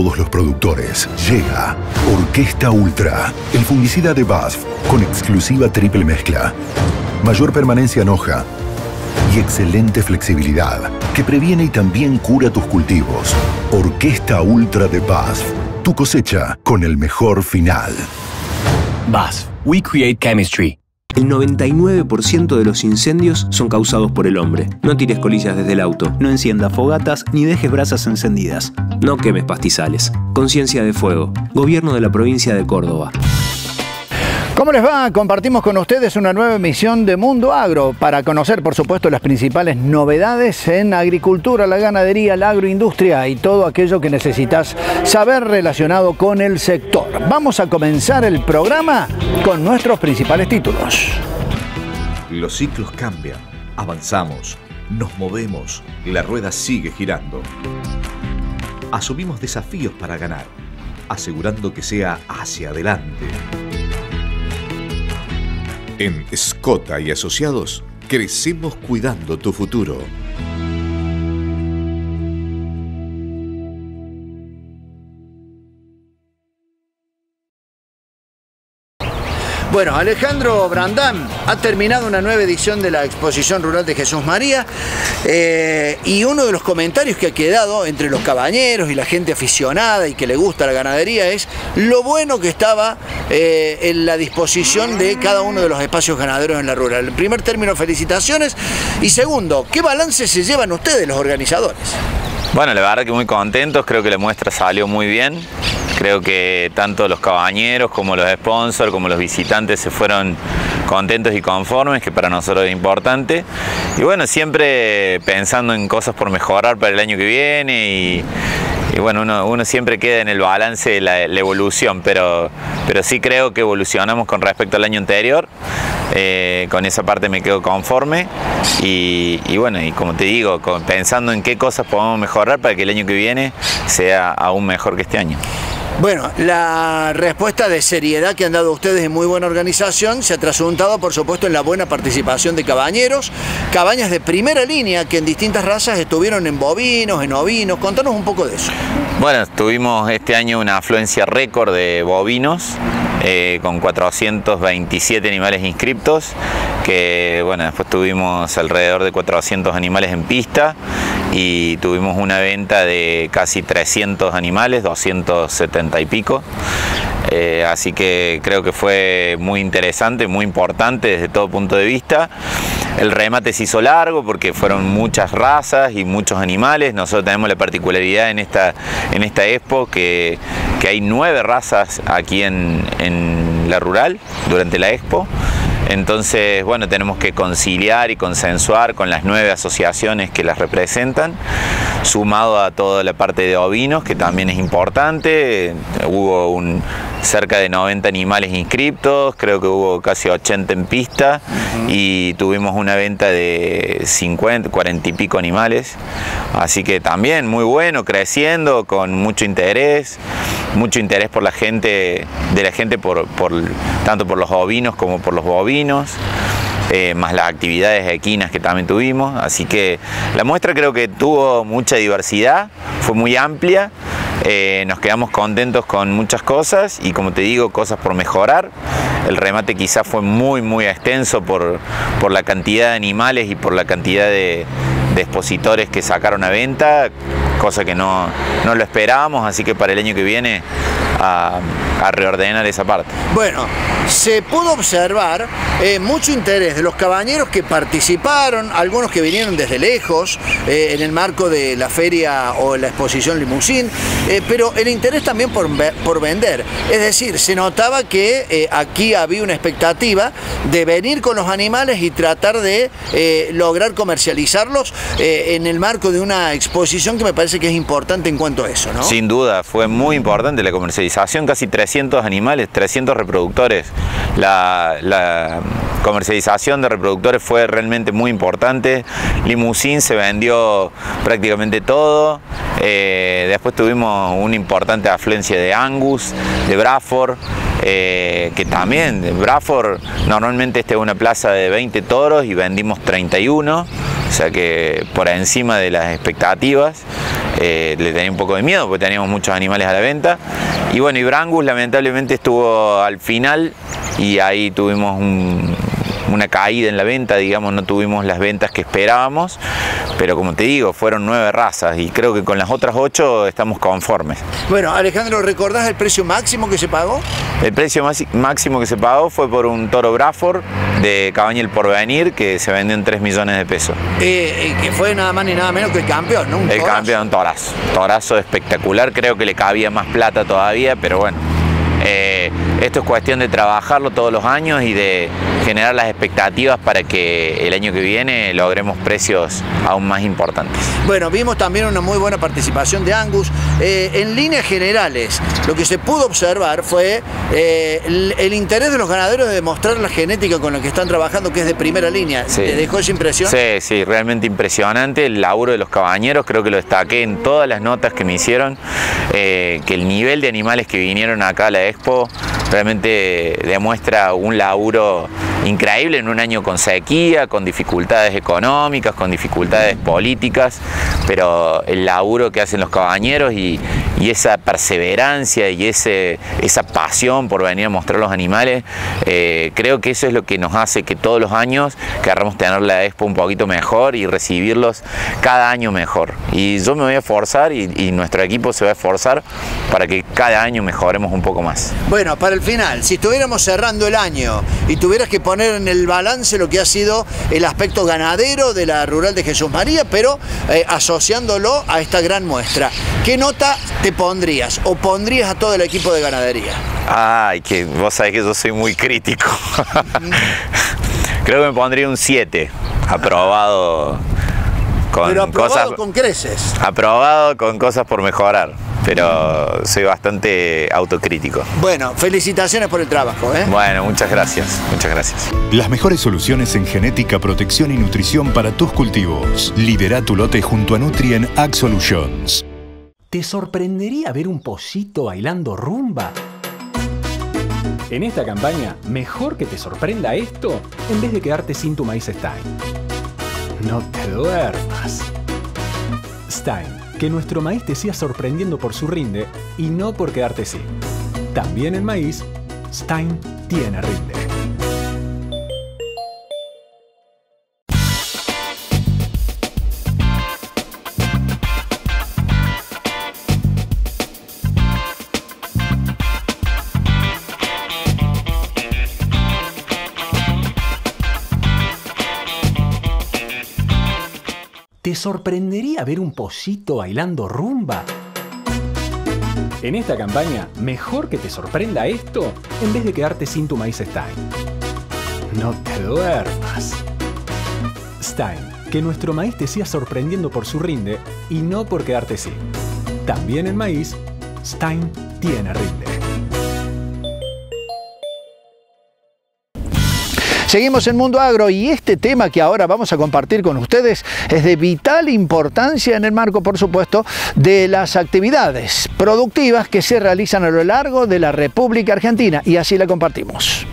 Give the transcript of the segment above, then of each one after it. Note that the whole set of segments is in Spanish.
todos los productores. Llega Orquesta Ultra, el fungicida de BASF con exclusiva triple mezcla. Mayor permanencia en hoja y excelente flexibilidad que previene y también cura tus cultivos. Orquesta Ultra de BASF, tu cosecha con el mejor final. BASF, we create chemistry. El 99% de los incendios son causados por el hombre. No tires colillas desde el auto. No encienda fogatas ni dejes brasas encendidas. No quemes pastizales. Conciencia de fuego. Gobierno de la provincia de Córdoba. ¿Cómo les va? Compartimos con ustedes una nueva emisión de Mundo Agro para conocer, por supuesto, las principales novedades en agricultura, la ganadería, la agroindustria y todo aquello que necesitas saber relacionado con el sector. Vamos a comenzar el programa con nuestros principales títulos. Los ciclos cambian, avanzamos, nos movemos, la rueda sigue girando. Asumimos desafíos para ganar, asegurando que sea hacia adelante. En Escota y Asociados, crecemos cuidando tu futuro. Bueno, Alejandro Brandán ha terminado una nueva edición de la exposición rural de Jesús María eh, y uno de los comentarios que ha quedado entre los cabañeros y la gente aficionada y que le gusta la ganadería es lo bueno que estaba eh, en la disposición de cada uno de los espacios ganaderos en la rural. En primer término, felicitaciones y segundo, ¿qué balance se llevan ustedes los organizadores? Bueno, la verdad que muy contentos, creo que la muestra salió muy bien. Creo que tanto los cabañeros como los sponsors, como los visitantes se fueron contentos y conformes, que para nosotros es importante. Y bueno, siempre pensando en cosas por mejorar para el año que viene y, bueno, uno, siempre queda en el balance de la, evolución, pero, pero sí creo que evolucionamos con respecto al año anterior. Eh, con esa parte me quedo conforme y, bueno, y como te digo, pensando en qué cosas podemos mejorar para que el año que viene sea aún mejor que este año. Bueno, la respuesta de seriedad que han dado ustedes en muy buena organización se ha trasuntado, por supuesto, en la buena participación de cabañeros, cabañas de primera línea que en distintas razas estuvieron en bovinos, en ovinos. Contanos un poco de eso. Bueno, tuvimos este año una afluencia récord de bovinos, eh, con 427 animales inscriptos, que bueno, después tuvimos alrededor de 400 animales en pista y tuvimos una venta de casi 300 animales, 270 y pico. Eh, así que creo que fue muy interesante, muy importante desde todo punto de vista. El remate se hizo largo porque fueron muchas razas y muchos animales. Nosotros tenemos la particularidad en esta, en esta expo que, que hay nueve razas aquí en, en la rural durante la expo. Entonces, bueno, tenemos que conciliar y consensuar con las nueve asociaciones que las representan, sumado a toda la parte de ovinos, que también es importante. Hubo un, cerca de 90 animales inscriptos, creo que hubo casi 80 en pista uh -huh. y tuvimos una venta de 50, 40 y pico animales. Así que también muy bueno, creciendo, con mucho interés, mucho interés por la gente, de la gente por, por tanto por los ovinos como por los bovinos. Eh, más las actividades equinas que también tuvimos, así que la muestra creo que tuvo mucha diversidad, fue muy amplia, eh, nos quedamos contentos con muchas cosas y como te digo, cosas por mejorar. El remate quizás fue muy muy extenso por, por la cantidad de animales y por la cantidad de, de expositores que sacaron a venta, cosa que no, no lo esperábamos, así que para el año que viene a, reordenar esa parte. Bueno, se pudo observar eh, mucho interés de los cabañeros que participaron, algunos que vinieron desde lejos eh, en el marco de la feria o la exposición Limusín, eh, pero el interés también por, por, vender. Es decir, se notaba que aquí había una expectativa de venir con los animales y tratar de lograr comercializarlos en el marco de una exposición que me parece que es importante en cuanto a eso, ¿no? Sin duda, fue muy importante la comercialización, casi 300 animales, 300 reproductores. La, comercialización de reproductores fue realmente muy importante. Limusín se vendió prácticamente todo. Eh, después tuvimos una importante afluencia de Angus, de Braford. Eh, que también, de Braford, normalmente esta es una plaza de 20 toros y vendimos 31, o sea que por encima de las expectativas. eh, le tenía un poco de miedo porque teníamos muchos animales a la venta. Y bueno, y Brangus lamentablemente estuvo al final y ahí tuvimos un, una caída en la venta, digamos, no tuvimos las ventas que esperábamos, pero como te digo, fueron nueve razas y creo que con las otras ocho estamos conformes. Bueno, Alejandro, ¿recordás el precio máximo que se pagó? El precio máximo que se pagó fue por un toro Braford de Cabaña El Porvenir que se vendió en 3 millones de pesos. Eh, que fue nada más ni nada menos que el campeón, ¿no? Un el campeón, torazo. Torazo espectacular, creo que le cabía más plata todavía, pero bueno. Eh, esto es cuestión de trabajarlo todos los años y de generar las expectativas para que el año que viene logremos precios aún más importantes. Bueno, vimos también una muy buena participación de Angus. Eh, en líneas generales, lo que se pudo observar fue eh, el, interés de los ganaderos de demostrar la genética con la que están trabajando, que es de primera línea. ¿Te dejó esa impresión? Sí, sí, realmente impresionante el laburo de los cabañeros, creo que lo destaqué en todas las notas que me hicieron, que el nivel de animales que vinieron acá a la Expo realmente demuestra un laburo increíble en un año con sequía, con dificultades económicas, con dificultades políticas, pero el laburo que hacen los cabañeros y, esa perseverancia y ese, esa pasión por venir a mostrar los animales, eh, creo que eso es lo que nos hace que todos los años queramos tener la expo un poquito mejor y recibirlos cada año mejor. Y yo me voy a esforzar y, y nuestro equipo se va a esforzar para que cada año mejoremos un poco más. Bueno, para el final, si estuviéramos cerrando el año y tuvieras que poner en el balance lo que ha sido el aspecto ganadero de la rural de Jesús María, pero eh, asociándolo a esta gran muestra. ¿Qué nota te pondrías o pondrías a todo el equipo de ganadería? Ay, que vos sabés que yo soy muy crítico. Creo que me pondría un 7, aprobado con pero aprobado cosas, con creces. Aprobado con cosas por mejorar pero soy bastante autocrítico. Bueno, felicitaciones por el trabajo. ¿eh? Bueno, muchas gracias, muchas gracias. Las mejores soluciones en genética, protección y nutrición para tus cultivos. Lidera tu lote junto a Nutrien Ag Solutions. ¿Te sorprendería ver un pocito bailando rumba? En esta campaña, mejor que te sorprenda esto en vez de quedarte sin tu maíz Stein. No te duermas. Stein que nuestro maíz te siga sorprendiendo por su rinde y no por quedarte sin. También en maíz, Stein tiene rinde. Sorprendería ver un pocito bailando rumba? En esta campaña, mejor que te sorprenda esto en vez de quedarte sin tu maíz Stein. No te duermas. Stein, que nuestro maíz te siga sorprendiendo por su rinde y no por quedarte sin. También en maíz, Stein tiene rinde. Seguimos en Mundo Agro y este tema que ahora vamos a compartir con ustedes es de vital importancia en el marco, por supuesto, de las actividades productivas que se realizan a lo largo de la República Argentina y así la compartimos.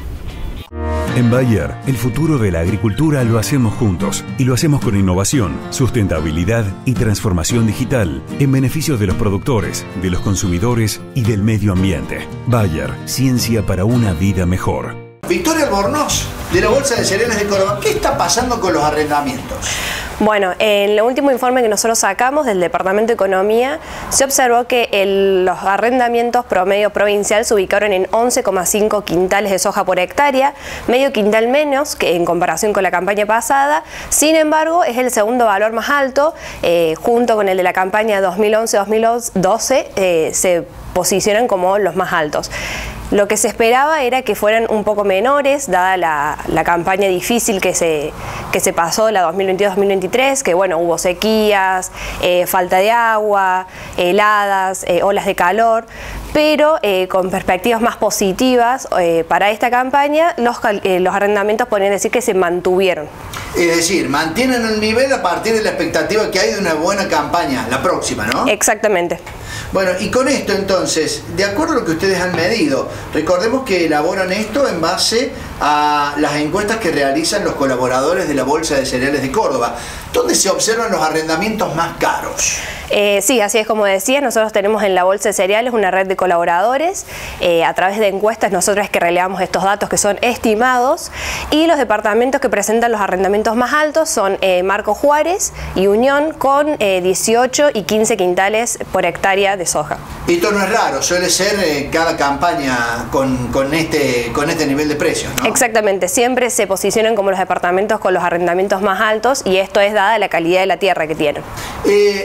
En Bayer, el futuro de la agricultura lo hacemos juntos y lo hacemos con innovación, sustentabilidad y transformación digital en beneficio de los productores, de los consumidores y del medio ambiente. Bayer, ciencia para una vida mejor. Victoria Albornoz, de la Bolsa de Cereales de Córdoba. ¿Qué está pasando con los arrendamientos? Bueno, en el último informe que nosotros sacamos del Departamento de Economía, se observó que los arrendamientos promedio provincial se ubicaron en 11,5 quintales de soja por hectárea, medio quintal menos que en comparación con la campaña pasada. Sin embargo, es el segundo valor más alto, eh, junto con el de la campaña 2011-2012, eh, se posicionan como los más altos. Lo que se esperaba era que fueran un poco menores, dada la, campaña difícil que se, que se pasó, la 2022-2023, que bueno, hubo sequías, eh, falta de agua, heladas, eh, olas de calor, pero eh, con perspectivas más positivas para esta campaña, los, los arrendamientos podrían decir que se mantuvieron. Es decir, mantienen el nivel a partir de la expectativa que hay de una buena campaña, la próxima, ¿no? Exactamente. Bueno, y con esto entonces, de acuerdo a lo que ustedes han medido, recordemos que elaboran esto en base a las encuestas que realizan los colaboradores de la Bolsa de Cereales de Córdoba. ¿Dónde se observan los arrendamientos más caros? Eh, sí, así es como decías, nosotros tenemos en la Bolsa de Cereales una red de colaboradores, eh, a través de encuestas nosotros es que relevamos estos datos que son estimados y los departamentos que presentan los arrendamientos más altos son eh, Marco Juárez y Unión con 18 y 15 quintales por hectárea de soja. Esto no es raro, suele ser cada campaña con, con, este, con este nivel de precios, ¿no? Exactamente, siempre se posicionan como los departamentos con los arrendamientos más altos y esto es dada la calidad de la tierra que tienen.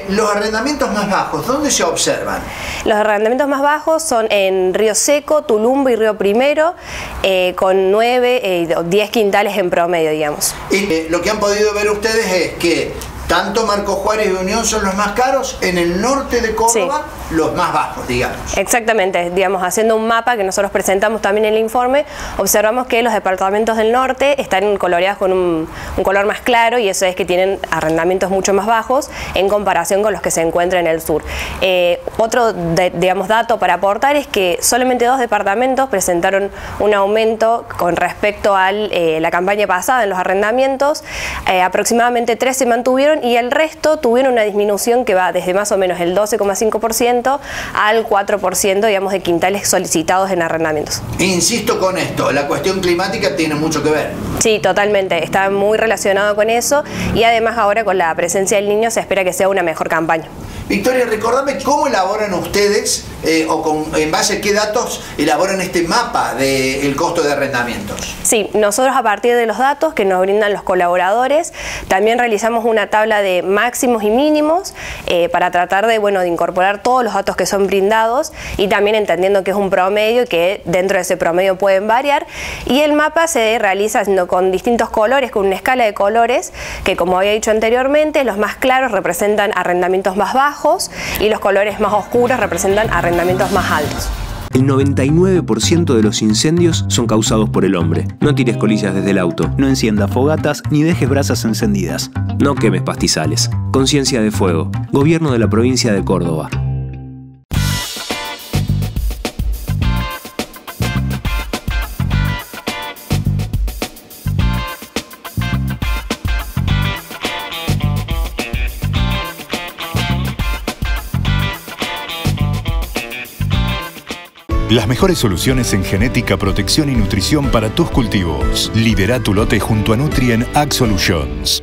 los arrendamientos más bajos, ¿dónde se observan? Los arrendamientos más bajos son en Río Seco, Tulumbo y Río Primero, eh, con 9 o 10 quintales en promedio, digamos. Y eh, lo que han podido ver ustedes es que tanto Marco Juárez y Unión son los más caros, en el norte de Córdoba los más bajos, digamos. Exactamente, digamos, haciendo un mapa que nosotros presentamos también en el informe, observamos que los departamentos del norte están coloreados con un, color más claro y eso es que tienen arrendamientos mucho más bajos en comparación con los que se encuentran en el sur. Eh, otro, digamos, dato para aportar es que solamente dos departamentos presentaron un aumento con respecto a eh, la campaña pasada en los arrendamientos, eh, aproximadamente tres se mantuvieron y el resto tuvieron una disminución que va desde más o menos el 12,5% al 4% digamos, de quintales solicitados en arrendamientos. Insisto con esto, la cuestión climática tiene mucho que ver. Sí, totalmente, está muy relacionado con eso y además ahora con la presencia del niño se espera que sea una mejor campaña. Victoria, recordame cómo elaboran ustedes eh, o con, en base a qué datos elaboran este mapa del costo de arrendamientos. Sí, nosotros a partir de los datos que nos brindan los colaboradores, también realizamos una tabla de máximos y mínimos eh, para tratar de, bueno, de incorporar todos los datos que son brindados y también entendiendo que es un promedio y que dentro de ese promedio pueden variar. Y el mapa se realiza con distintos colores, con una escala de colores que como había dicho anteriormente, los más claros representan arrendamientos más bajos, y los colores más oscuros representan arrendamientos más altos. El 99% de los incendios son causados por el hombre. No tires colillas desde el auto. No enciendas fogatas ni dejes brasas encendidas. No quemes pastizales. Conciencia de Fuego. Gobierno de la provincia de Córdoba. Las mejores soluciones en genética, protección y nutrición para tus cultivos. Lidera tu lote junto a Nutrien Ag Solutions.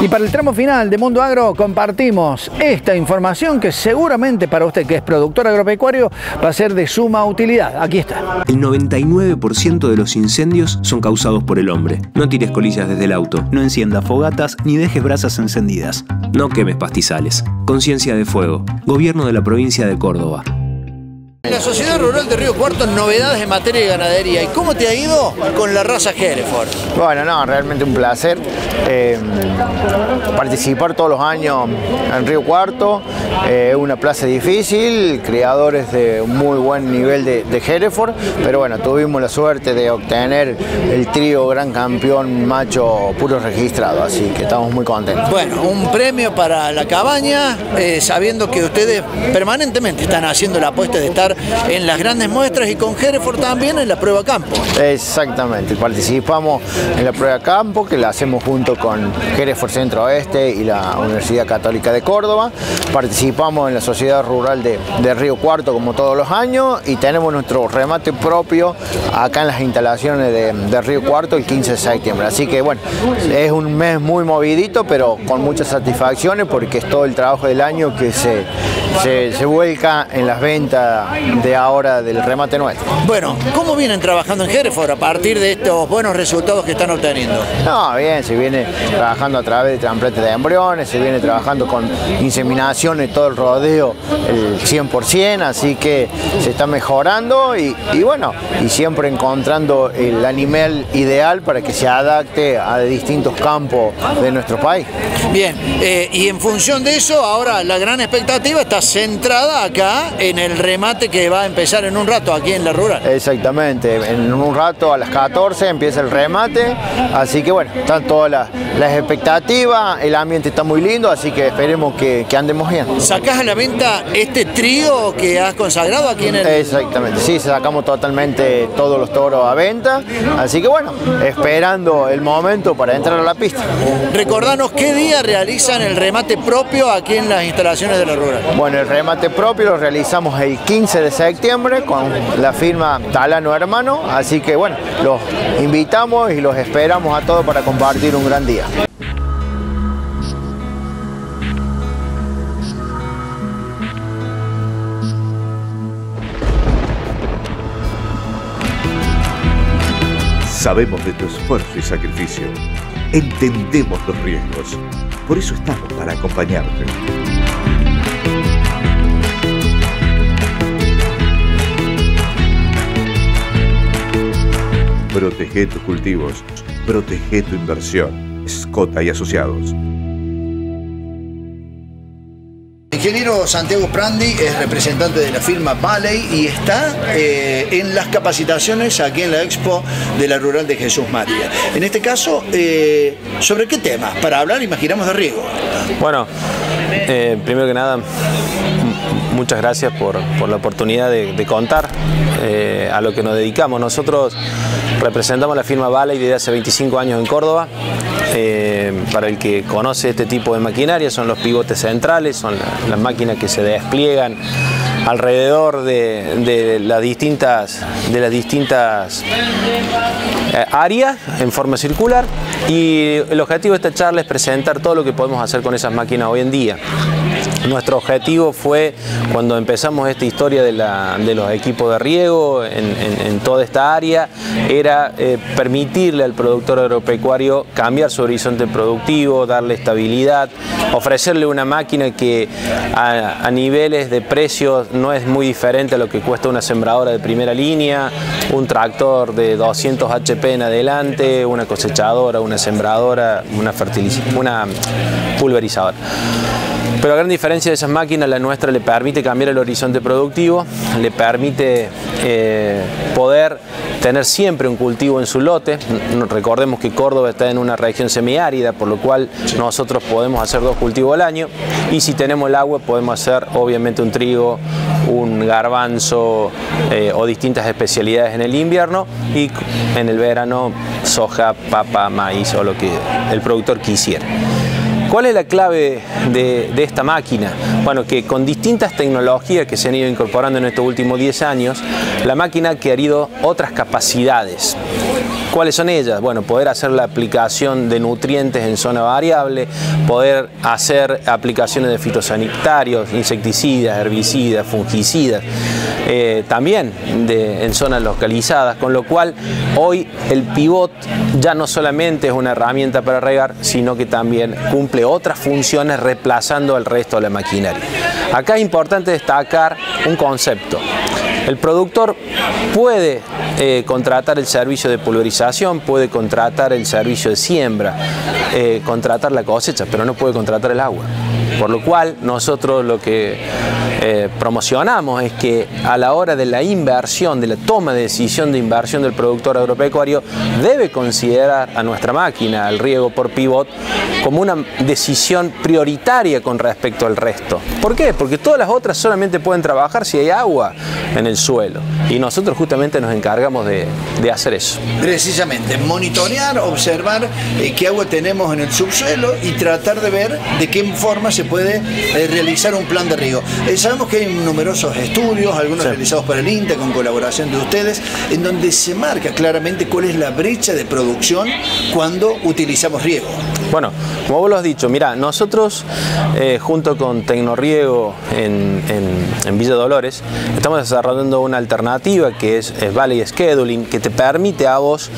Y para el tramo final de Mundo Agro compartimos esta información que seguramente para usted que es productor agropecuario va a ser de suma utilidad. Aquí está. El 99% de los incendios son causados por el hombre. No tires colillas desde el auto. No enciendas fogatas ni dejes brasas encendidas. No quemes pastizales. Conciencia de Fuego. Gobierno de la provincia de Córdoba. En la Sociedad Rural de Río Cuarto, novedades en materia de ganadería. ¿Y cómo te ha ido con la raza Hereford? Bueno, no, realmente un placer eh, participar todos los años en Río Cuarto. Eh, una plaza difícil, criadores de muy buen nivel de, de Hereford, pero bueno, tuvimos la suerte de obtener el trío gran campeón macho puro registrado, así que estamos muy contentos. Bueno, un premio para la cabaña, eh, sabiendo que ustedes permanentemente están haciendo la apuesta de estar en las grandes muestras y con Hereford también en la prueba campo. Exactamente, participamos en la prueba campo que la hacemos junto con Hereford Centro Oeste y la Universidad Católica de Córdoba. Participamos en la Sociedad Rural de, Río Cuarto como todos los años y tenemos nuestro remate propio acá en las instalaciones de, Río Cuarto el 15 de septiembre. Así que bueno, es un mes muy movidito pero con muchas satisfacciones porque es todo el trabajo del año que se, se, se vuelca en las ventas de ahora del remate nuestro. Bueno, ¿cómo vienen trabajando en Hereford a partir de estos buenos resultados que están obteniendo? No, bien, se viene trabajando a través de trasplante de embriones, se viene trabajando con inseminación y todo el rodeo el 100%, así que se está mejorando y, bueno, y siempre encontrando el animal ideal para que se adapte a distintos campos de nuestro país. Bien, eh, y en función de eso, ahora la gran expectativa está centrada acá en el remate que va a empezar en un rato aquí en la rural. Exactamente, en un rato a las 14 empieza el remate, así que bueno, están todas las, las expectativas, el ambiente está muy lindo, así que esperemos que, que andemos bien. ¿Sacás a la venta este trío que has consagrado aquí en el... Exactamente, sí, sacamos totalmente todos los toros a venta, así que bueno, esperando el momento para entrar a la pista. Recordanos qué día realizan el remate propio aquí en las instalaciones de la rural. Bueno, el remate propio lo realizamos el 15 de septiembre con la firma Talano Hermano, así que bueno, los invitamos y los esperamos a todos para compartir un gran día. Sabemos de tu esfuerzo y sacrificio. Entendemos los riesgos. Por eso estamos para acompañarte. Protege tus cultivos. Protege tu inversión. Escota y Asociados. Ingeniero Santiago Prandi es representante de la firma Valley y está eh, en las capacitaciones aquí en la Expo de la Rural de Jesús María. En este caso, eh, ¿sobre qué tema? Para hablar, imaginamos de riego. Bueno, eh, primero que nada, muchas gracias por, por la oportunidad de, de contar eh, a lo que nos dedicamos. Nosotros representamos la firma Valley desde hace 25 años en Córdoba. Eh, para el que conoce este tipo de maquinaria, son los pivotes centrales, son la- las máquinas que se despliegan alrededor de, de las distintas, de las distintas eh, áreas en forma circular y el objetivo de esta charla es presentar todo lo que podemos hacer con esas máquinas hoy en día. Nuestro objetivo fue, cuando empezamos esta historia de, los equipos de riego en, toda esta área, era eh, permitirle al productor agropecuario cambiar su horizonte productivo, darle estabilidad, ofrecerle una máquina que a, niveles de precios no es muy diferente a lo que cuesta una sembradora de primera línea, un tractor de 200 HP en adelante, una cosechadora, una sembradora, una, una pulverizadora. Pero a gran diferencia de esas máquinas, la nuestra le permite cambiar el horizonte productivo, le permite eh, poder tener siempre un cultivo en su lote. Recordemos que Córdoba está en una región semiárida, por lo cual nosotros podemos hacer dos cultivos al año y si tenemos el agua podemos hacer obviamente un trigo, un garbanzo eh, o distintas especialidades en el invierno y en el verano soja, papa, maíz o lo que el productor quisiera. ¿Cuál es la clave de, esta máquina? Bueno, que con distintas tecnologías que se han ido incorporando en estos últimos 10 años, la máquina ha adquirido otras capacidades. ¿Cuáles son ellas? Bueno, poder hacer la aplicación de nutrientes en zona variable, poder hacer aplicaciones de fitosanitarios, insecticidas, herbicidas, fungicidas, eh, también de- en zonas localizadas, con lo cual hoy el pivot ya no solamente es una herramienta para regar, sino que también cumple otras funciones reemplazando al resto de la maquinaria. Acá es importante destacar un concepto. El productor puede eh, contratar el servicio de pulverización, puede contratar el servicio de siembra, eh, contratar la cosecha, pero no puede contratar el agua. Por lo cual nosotros lo que eh, promocionamos es que a la hora de la inversión, de la toma de decisión de inversión del productor agropecuario, debe considerar a nuestra máquina, al riego por pivot, como una decisión prioritaria con respecto al resto. ¿Por qué? Porque todas las otras solamente pueden trabajar si hay agua en el suelo. Y nosotros justamente nos encargamos de, hacer eso. Precisamente, monitorear, observar eh, qué agua tenemos en el subsuelo y tratar de ver de qué forma se puede eh, realizar un plan de riego. Eh, sabemos que hay numerosos estudios, algunos realizados por el INTA con colaboración de ustedes, en donde se marca claramente cuál es la brecha de producción cuando utilizamos riego. Bueno, como vos lo has dicho, mira, nosotros eh, junto con Tecnorriego en, en- Villa Dolores estamos desarrollando una alternativa que es, Valley Scheduling, que te permite a vos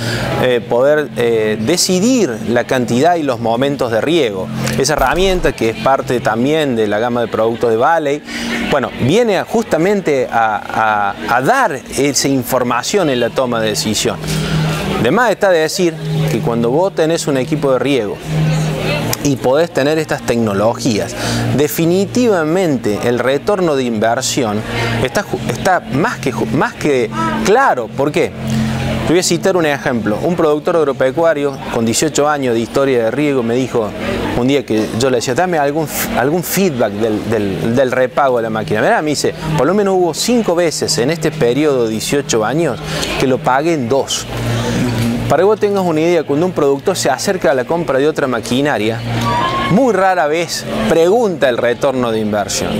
eh, poder eh, decidir la cantidad y los momentos de riego. Esa herramienta que es parte también de la gama de productos de Valley, bueno, viene justamente a- a dar esa información en la toma de decisión. De más está de decir que cuando vos tenés un equipo de riego y podés tener estas tecnologías, definitivamente el retorno de inversión está, está más, que, más que claro. ¿Por qué? Te voy a citar un ejemplo. Un productor agropecuario con 18 años de historia de riego me dijo un día que yo le decía, dame algún, algún feedback del, repago de la máquina. Mira, me dice, por lo menos hubo cinco veces en este periodo de 18 años que lo pagué en dos. Para que vos tengas una idea, cuando un productor se acerca a la compra de otra maquinaria, muy rara vez pregunta el retorno de inversión.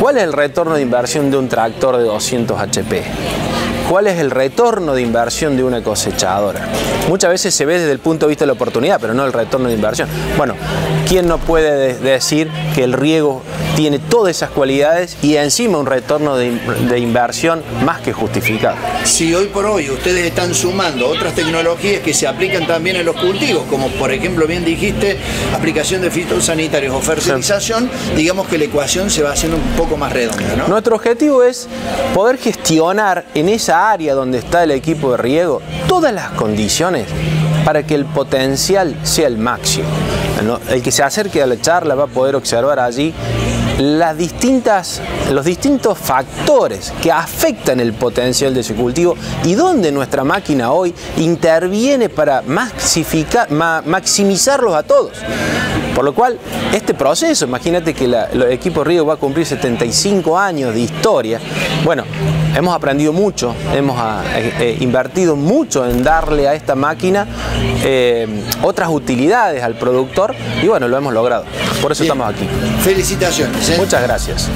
¿Cuál es el retorno de inversión de un tractor de 200 HP? Cuál es el retorno de inversión de una cosechadora. Muchas veces se ve desde el punto de vista de la oportunidad, pero no el retorno de inversión. Bueno, ¿quién no puede decir que el riego tiene todas esas cualidades y encima un retorno de, inversión más que justificado? Si hoy por hoy ustedes están sumando otras tecnologías que se aplican también en los cultivos, como por ejemplo bien dijiste, aplicación de fitosanitarios o fertilización, digamos que la ecuación se va haciendo un poco más redonda. ¿no? Nuestro objetivo es poder gestionar en esa área donde está el equipo de riego todas las condiciones para que el potencial sea el máximo. El que se acerque a la charla va a poder observar allí las distintas, los distintos factores que afectan el potencial de ese cultivo y donde nuestra máquina hoy interviene para maximizarlos a todos. Por lo cual, este proceso, imagínate que el equipo Río va a cumplir 75 años de historia. Bueno, hemos aprendido mucho, hemos ah, eh, eh, invertido mucho en darle a esta máquina eh, otras utilidades al productor y bueno, lo hemos logrado. Por eso estamos aquí. Felicitaciones. Muchas gracias.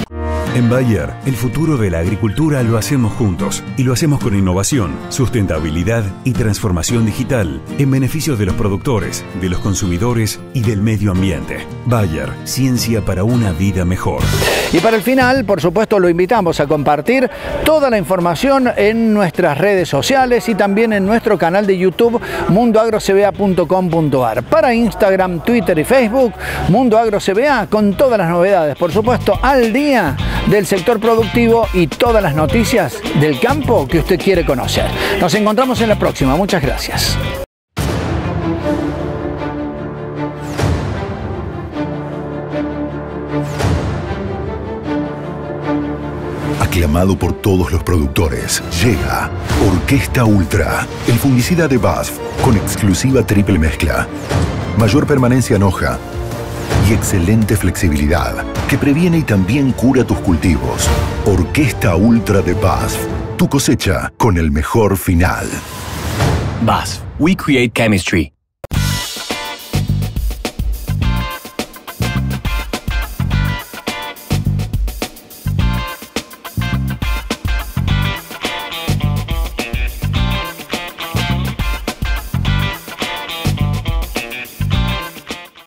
En Bayer, el futuro de la agricultura lo hacemos juntos y lo hacemos con innovación, sustentabilidad y transformación digital en beneficio de los productores, de los consumidores y del medio ambiente. Bayer, ciencia para una vida mejor. Y para el final, por supuesto, lo invitamos a compartir toda la información en nuestras redes sociales y también en nuestro canal de YouTube mundoagrocba.com.ar. Para Instagram, Twitter y Facebook, Mundo con todas las novedades, por supuesto, al día del sector productivo y todas las noticias del campo que usted quiere conocer. Nos encontramos en la próxima. Muchas gracias. Aclamado por todos los productores, llega Orquesta Ultra, el fungicida de BASF con exclusiva triple mezcla. Mayor permanencia en hoja y excelente flexibilidad que previene y también cura tus cultivos. Orquesta Ultra de BASF, tu cosecha con el mejor final. BASF, we create chemistry.